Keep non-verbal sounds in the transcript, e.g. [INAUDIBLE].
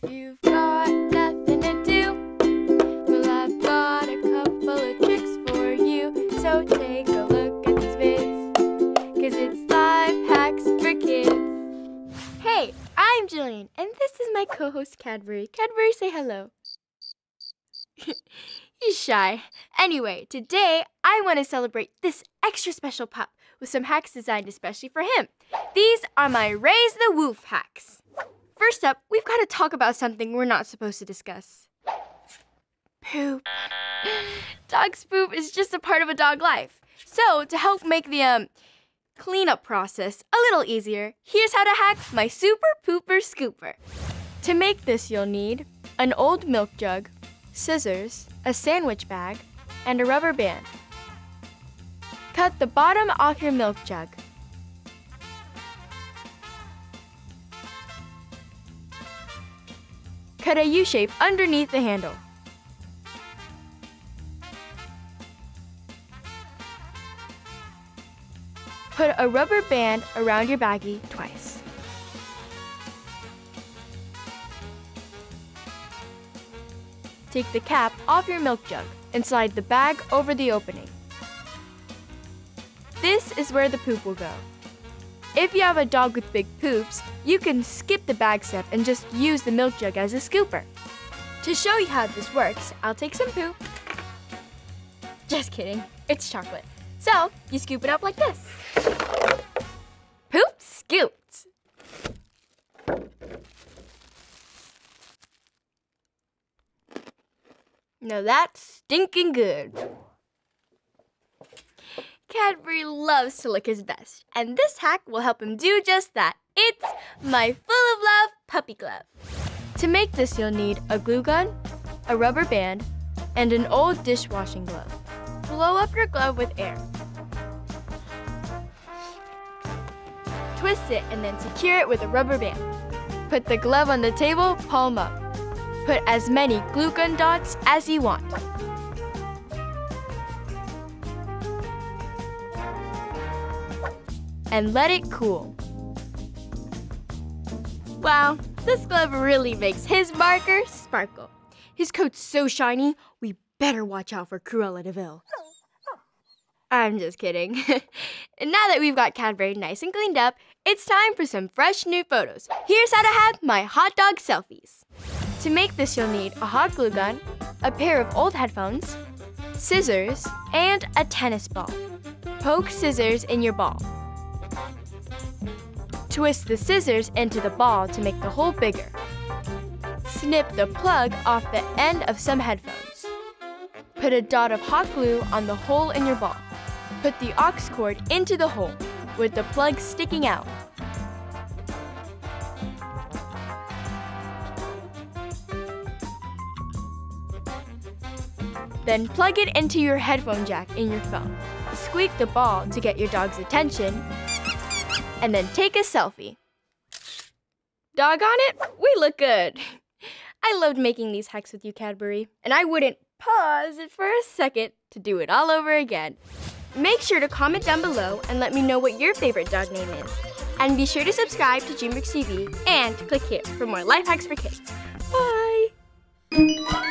If you've got nothing to do, well, I've got a couple of tricks for you. So take a look at these vids, cause it's life hacks for kids. Hey, I'm Gillian, and this is my co host Cadbury. Cadbury, say hello. [LAUGHS] He's shy. Anyway, today I want to celebrate this extra special pup with some hacks designed especially for him. These are my Raise the Woof hacks. First up, we've got to talk about something we're not supposed to discuss. Poop. [GASPS] Dog's poop is just a part of a dog life. So, to help make the um cleanup process a little easier, here's how to hack my Super Pooper Scooper. To make this, you'll need an old milk jug, scissors, a sandwich bag, and a rubber band. Cut the bottom off your milk jug. Cut a U-shape underneath the handle. Put a rubber band around your baggie twice. Take the cap off your milk jug and slide the bag over the opening. This is where the poop will go. If you have a dog with big poops, you can skip the bag step and just use the milk jug as a scooper. To show you how this works, I'll take some poop. Just kidding, it's chocolate. So, you scoop it up like this. Poop scooped. Now that's stinking good. Cadbury loves to look his best, and this hack will help him do just that. It's my full of love puppy glove. To make this, you'll need a glue gun, a rubber band, and an old dishwashing glove. Blow up your glove with air. Twist it and then secure it with a rubber band. Put the glove on the table, palm up. Put as many glue gun dots as you want. And let it cool. Wow, this glove really makes his marker sparkle. His coat's so shiny, we better watch out for Cruella de Vil. I'm just kidding. [LAUGHS] and now that we've got Cadbury nice and cleaned up, it's time for some fresh new photos. Here's how to have my hot dog selfies. To make this, you'll need a hot glue gun, a pair of old headphones, scissors, and a tennis ball. Poke scissors in your ball. Twist the scissors into the ball to make the hole bigger. Snip the plug off the end of some headphones. Put a dot of hot glue on the hole in your ball. Put the aux cord into the hole with the plug sticking out. Then plug it into your headphone jack in your phone. Squeak the ball to get your dog's attention, and then take a selfie. Doggone it, we look good. I loved making these hacks with you, Cadbury, and I wouldn't pause it for a second to do it all over again. Make sure to comment down below and let me know what your favorite dog name is. And be sure to subscribe to DreamWorks TV and click here for more life hacks for kids. Bye!